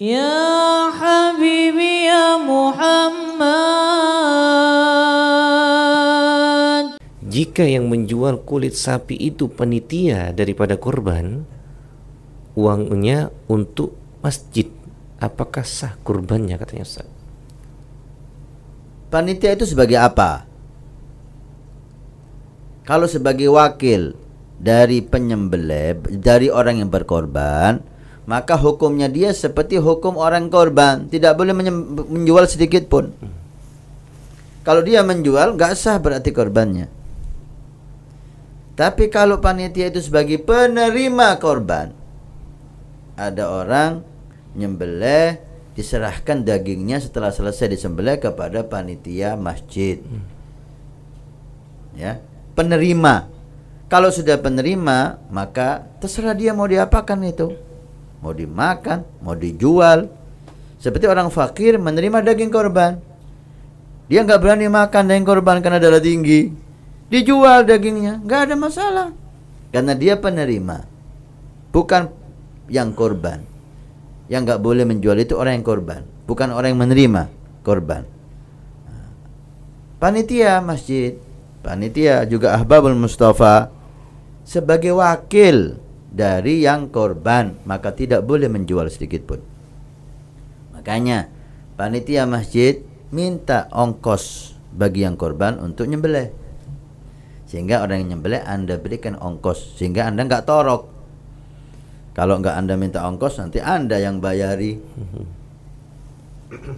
Ya Habibi ya Muhammad. Jika yang menjual kulit sapi itu penitia daripada kurban Uangnya untuk masjid. Apakah sah kurbannya katanya Ustaz? Panitia itu sebagai apa? Kalau sebagai wakil dari penyembelih dari orang yang berkorban maka hukumnya dia seperti hukum orang korban, tidak boleh menjual sedikit pun. Kalau dia menjual, nggak sah berarti korbannya. Tapi kalau panitia itu sebagai penerima korban, ada orang nyembelih diserahkan dagingnya setelah selesai disembelih kepada panitia masjid. Ya, penerima. Kalau sudah penerima, maka terserah dia mau diapakan itu. Mau dimakan, mau dijual. Seperti orang fakir menerima daging korban. Dia nggak berani makan daging korban karena darah tinggi. Dijual dagingnya, nggak ada masalah. Karena dia penerima, bukan yang korban. Yang nggak boleh menjual itu orang yang korban, bukan orang yang menerima korban. Panitia masjid, panitia juga Ahbabul Mustafa sebagai wakil dari yang korban, maka tidak boleh menjual sedikit pun. Makanya panitia masjid minta ongkos bagi yang korban untuk nyembelih. Sehingga orang yang nyembelih Anda berikan ongkos sehingga Anda nggak torok. Kalau nggak Anda minta ongkos nanti Anda yang bayari.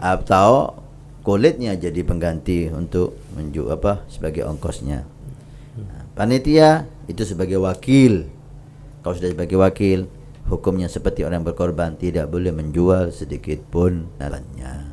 Atau kulitnya jadi pengganti untuk menju apa sebagai ongkosnya. Nah, panitia itu sebagai wakil. Kalau sudah sebagai wakil, hukumnya seperti orang berkorban tidak boleh menjual sedikit pun nalannya.